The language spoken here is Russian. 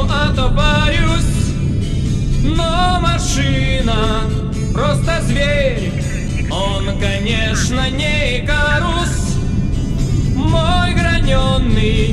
прыгну, а то парюсь Но машина просто зверь. Он, конечно, не Икарус Мой мой граненый